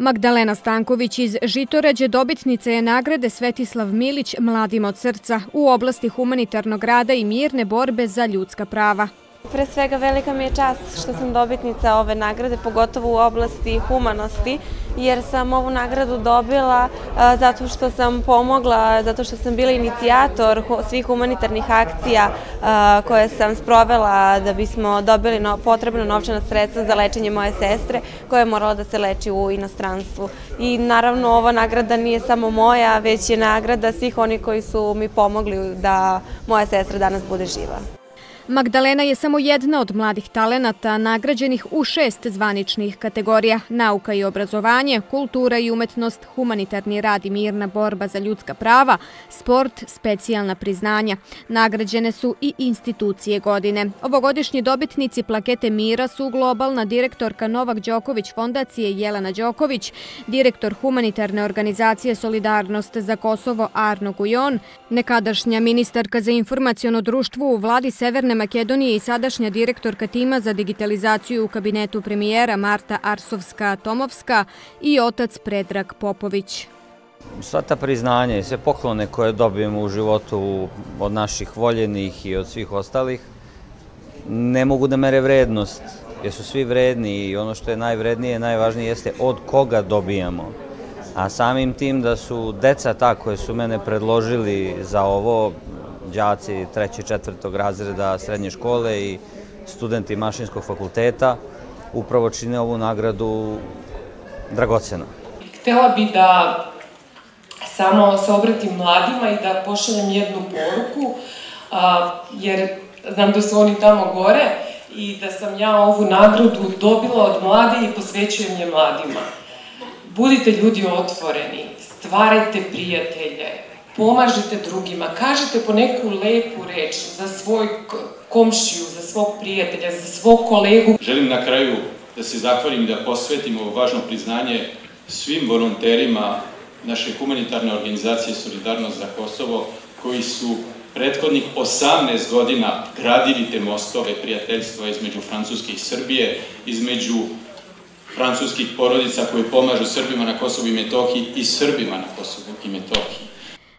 Magdalena Stanković iz Žitorađe dobitnica je nagrade Svetislav Milić Mladim od srca u oblasti humanitarnog rada i mirne borbe za ljudska prava. Pre svega velika mi je čast što sam dobitnica ove nagrade, pogotovo u oblasti humanosti, jer sam ovu nagradu dobila zato što sam pomogla, zato što sam bila inicijator svih humanitarnih akcija koje sam sprovela da bismo dobili potrebno novčana sredstva za lečenje moje sestre koja je morala da se leči u inostranstvu. I naravno ova nagrada nije samo moja, već je nagrada svih onih koji su mi pomogli da moja sestra danas bude živa. Magdalena je samo jedna od mladih talenata nagrađenih u šest zvaničnih kategorija – nauka i obrazovanje, kultura i umetnost, humanitarni rad i mirna borba za ljudska prava, sport, specijalna priznanja. Nagrađene su i institucije godine. Ovogodišnji dobitnici plakete Mira su globalna direktorka Novak Đoković fondacije Jelena Đoković, direktor humanitarne organizacije Solidarnost za Kosovo Arno Gujon, nekadašnja ministarka za informacijono društvo u vladi Severne Makedonije i sadašnja direktorka tima za digitalizaciju u kabinetu premijera Marta Arsovska-Tomovska i otac Predrag Popović. Sva ta priznanja i sve poklone koje dobijemo u životu od naših voljenih i od svih ostalih ne mogu da mere vrednost, jer su svi vredni i ono što je najvrednije, najvažnije jeste od koga dobijamo. A samim tim da su deca ta koje su mene predložili za ovo, đaci trećeg, četvrtog razreda srednje škole i studenti mašinskog fakulteta upravo čine ovu nagradu dragoceno. Htela bi da samo se obratim mladima i da pošaljem jednu poruku, jer znam da su oni tamo gore i da sam ja ovu nagradu dobila od mlade i posvećujem je mladima. Budite ljudi otvoreni, stvarajte prijatelje, pomažete drugima, kažete po neku lepu reč za svoj komšiju, za svog prijatelja, za svog kolegu. Želim na kraju da se zahvalim da posvetim ovo važno priznanje svim volonterima naše humanitarne organizacije Solidarnost za Kosovo, koji su prethodnih 18 godina gradili te mostove prijateljstva između Francuske i Srbije, između francuskih porodica koji pomažu Srbima na Kosovu i Metohiji i Srbima na Kosovu i Metohiji.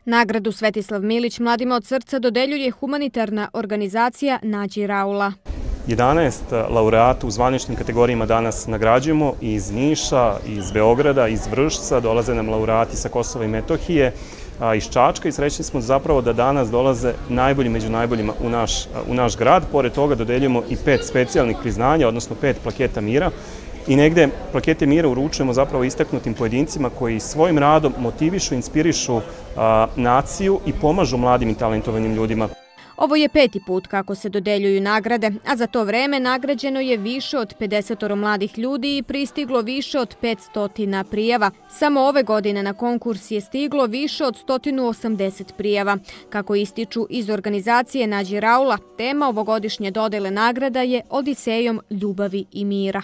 Nagradu Svetislav Milić mladima od srca dodeljuje humanitarna organizacija Nađi Raula. 11 laureata u zvaničnim kategorijama danas nagrađujemo iz Niša, iz Beograda, iz Vršca, dolaze nam laureati sa Kosova i Metohije, iz Čačka i srećni smo zapravo da danas dolaze najbolji među najboljima u naš, u naš grad. Pored toga dodeljujemo i pet specijalnih priznanja, odnosno pet plaketa mira i negde plakete mira uručujemo zapravo istaknutim pojedincima koji svojim radom motivišu, inspirišu naciju i pomažu mladim i talentovanim ljudima. Ovo je peti put kako se dodeljuju nagrade, a za to vreme nagrađeno je više od 50 mladih ljudi i pristiglo više od 500 prijava. Samo ove godine na konkurs je stiglo više od 180 prijava. Kako ističu iz organizacije Nađi Raula, tema ovogodišnje dodele nagrada je Odisejom ljubavi i mira.